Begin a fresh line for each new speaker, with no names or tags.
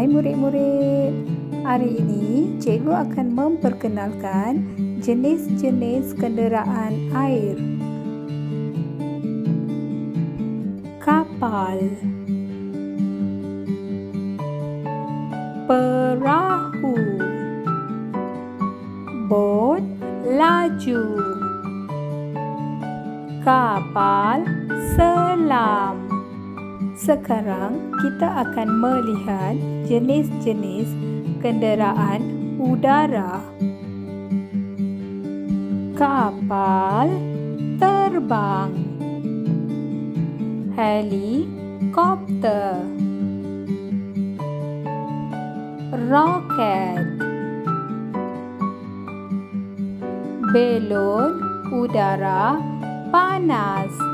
Hai murid-murid. Hari ini cikgu akan memperkenalkan jenis-jenis kenderaan air. Kapal. Perahu. Bot laju. Kapal selam. Sekarang kita akan melihat jenis-jenis kenderaan udara. Kapal terbang. Helikopter. Roket. Belon udara panas